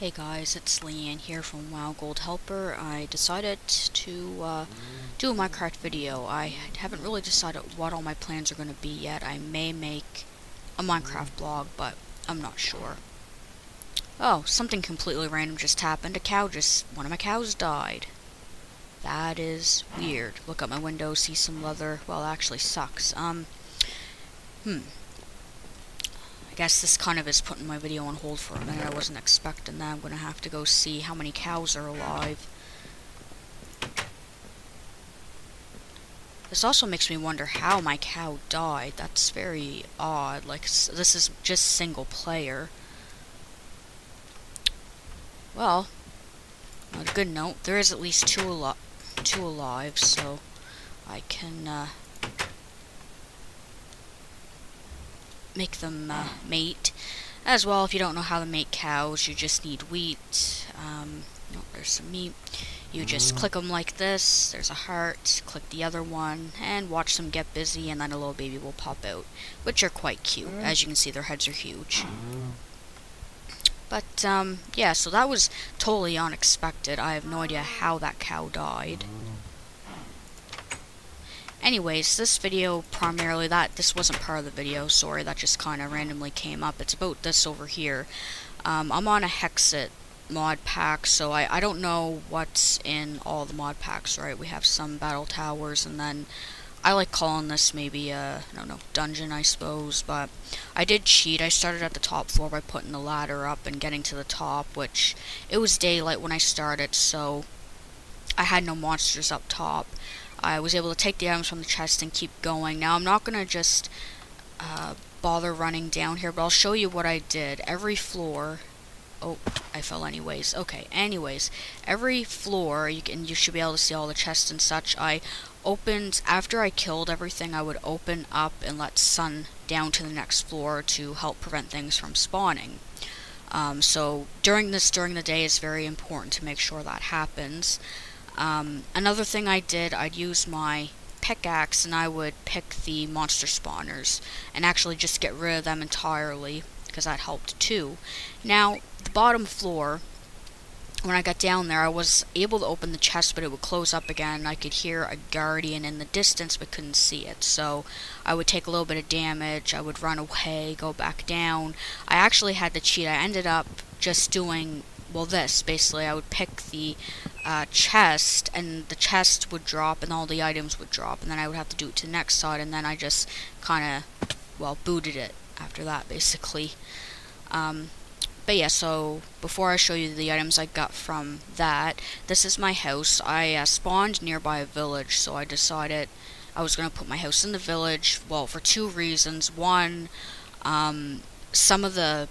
Hey guys, it's Lee Ann here from WoW Gold Helper. I decided to uh, do a Minecraft video. I haven't really decided what all my plans are going to be yet. I may make a Minecraft blog, but I'm not sure. Oh, something completely random just happened. A cow just... one of my cows died. That is weird. Look out my window, see some leather. Well, actually sucks. Um, hmm guess this kind of is putting my video on hold for a minute. I wasn't expecting that. I'm going to have to go see how many cows are alive. This also makes me wonder how my cow died. That's very odd. Like, this is just single player. Well, on a good note, there is at least two, al two alive, so I can, uh, make them uh, mate. As well, if you don't know how to make cows, you just need wheat. Um, oh, there's some meat. You just mm. click them like this, there's a heart, click the other one, and watch them get busy, and then a little baby will pop out, which are quite cute. Mm. As you can see, their heads are huge. Mm. But, um, yeah, so that was totally unexpected. I have no idea how that cow died. Anyways, this video primarily, that this wasn't part of the video, sorry, that just kind of randomly came up. It's about this over here. Um, I'm on a Hexxit mod pack, so I, I don't know what's in all the mod packs, right? We have some battle towers, and then I like calling this maybe a, I don't know, dungeon, I suppose, but I did cheat. I started at the top floor by putting the ladder up and getting to the top, which it was daylight when I started, so I had no monsters up top. I was able to take the items from the chest and keep going. Now, I'm not going to just uh, bother running down here, but I'll show you what I did. Every floor... Oh, I fell anyways. Okay, anyways, every floor, you can you should be able to see all the chests and such. I opened, after I killed everything, I would open up and let sun down to the next floor to help prevent things from spawning. Um, so during this, during the day, is very important to make sure that happens. Um, another thing I did, I'd use my pickaxe and I would pick the monster spawners and actually just get rid of them entirely because that helped too. Now, the bottom floor, when I got down there, I was able to open the chest, but it would close up again. I could hear a guardian in the distance, but couldn't see it. So I would take a little bit of damage. I would run away, go back down. I actually had to cheat. I ended up just doing well this basically I would pick the uh, chest and the chest would drop and all the items would drop and then I would have to do it to the next side and then I just kind of well booted it after that basically. Um, but yeah so before I show you the items I got from that this is my house. I uh, spawned nearby a village so I decided I was gonna put my house in the village well for two reasons. One um, some of the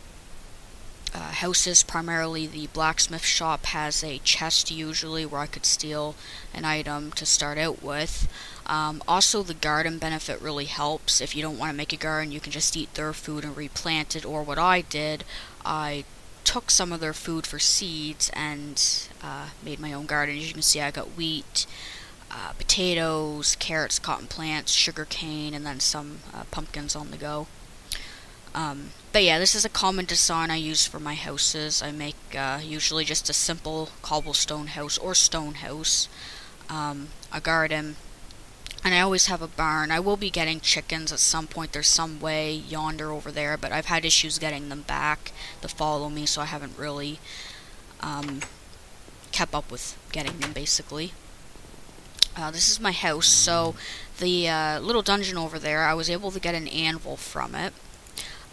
uh, houses, primarily the blacksmith shop, has a chest usually where I could steal an item to start out with. Um, also, the garden benefit really helps. If you don't want to make a garden, you can just eat their food and replant it. Or what I did, I took some of their food for seeds and uh, made my own garden. As you can see, I got wheat, uh, potatoes, carrots, cotton plants, sugar cane, and then some uh, pumpkins on the go. Um, but yeah, this is a common design I use for my houses. I make uh, usually just a simple cobblestone house or stone house, um, a garden, and I always have a barn. I will be getting chickens at some point. There's some way yonder over there, but I've had issues getting them back to follow me, so I haven't really um, kept up with getting them, basically. Uh, this is my house, so the uh, little dungeon over there, I was able to get an anvil from it.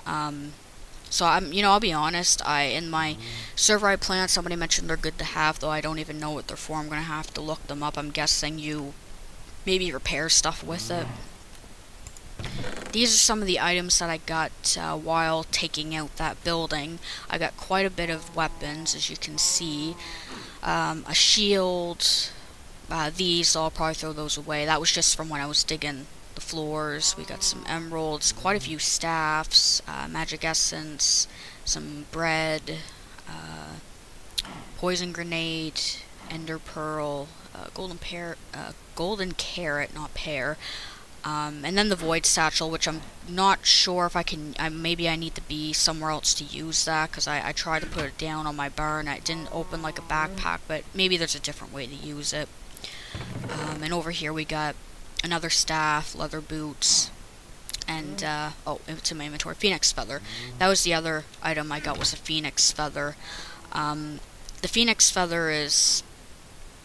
Um, so I'm, you know, I'll be honest. I in my server I plan, somebody mentioned they're good to have, though I don't even know what they're for. I'm gonna have to look them up. I'm guessing you maybe repair stuff with it. These are some of the items that I got uh, while taking out that building. I got quite a bit of weapons, as you can see. Um, a shield. Uh, these, I'll probably throw those away. That was just from when I was digging the floors. We got some emeralds, quite a few staffs, uh, magic essence, some bread, uh, poison grenade, ender pearl, uh, golden pear, uh, golden carrot, not pear, Um, and then the Void Satchel, which I'm not sure if I can, I, maybe I need to be somewhere else to use that, because I, I tried to put it down on my bar and it didn't open like a backpack, but maybe there's a different way to use it. Um, and over here we got another staff, leather boots, and, uh, oh, it's in my inventory, phoenix feather. That was the other item I got was a phoenix feather. Um, the phoenix feather is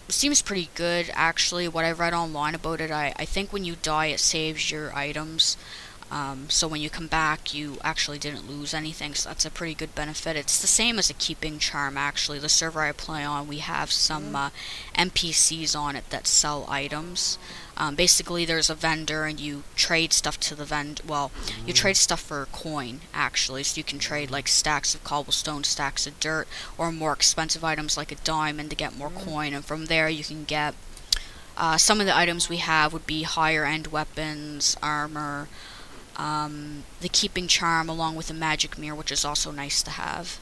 seems pretty good actually what I've read online about it I, I think when you die it saves your items um, so when you come back you actually didn't lose anything so that's a pretty good benefit it's the same as a keeping charm actually the server I play on we have some uh, NPCs on it that sell items um, basically, there's a vendor, and you trade stuff to the vend. Well, you trade stuff for a coin, actually. So you can trade like stacks of cobblestone, stacks of dirt, or more expensive items like a diamond to get more coin. And from there, you can get uh, some of the items we have would be higher end weapons, armor, um, the keeping charm, along with the magic mirror, which is also nice to have.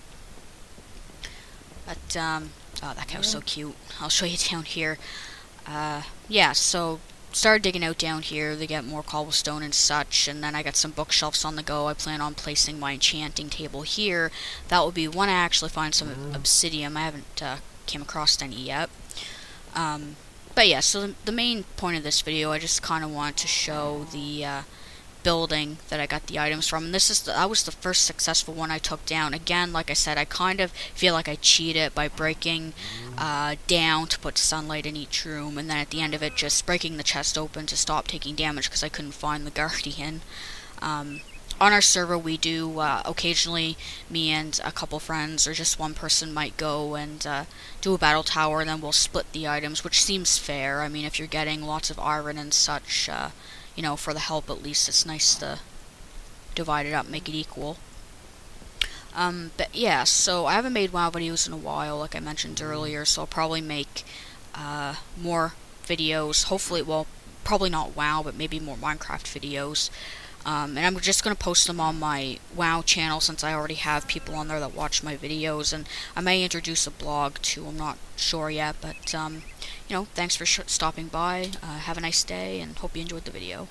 But um, oh, that cow's so cute. I'll show you down here. Uh, yeah, so started digging out down here to get more cobblestone and such, and then I got some bookshelves on the go. I plan on placing my enchanting table here. That will be when I actually find some mm. obsidian. I haven't uh, came across any yet. Um, but yeah, so the, the, main point of this video, I just kind of want to show the uh, building that I got the items from. And this is the, that was the first successful one I took down. Again, like I said, I kind of feel like I cheated by breaking uh, down to put sunlight in each room, and then at the end of it, just breaking the chest open to stop taking damage because I couldn't find the guardian. Um, on our server, we do uh, occasionally, me and a couple friends or just one person might go and uh, do a battle tower, and then we'll split the items, which seems fair. I mean, if you're getting lots of iron and such, uh, you know, for the help at least, it's nice to divide it up, make it equal. Um, but yeah, so I haven't made WoW videos in a while, like I mentioned earlier, so I'll probably make uh, more videos. Hopefully, well, probably not WoW, but maybe more Minecraft videos. Um, and I'm just going to post them on my WoW channel since I already have people on there that watch my videos. And I may introduce a blog too, I'm not sure yet. But, um, you know, thanks for stopping by. Uh, have a nice day and hope you enjoyed the video.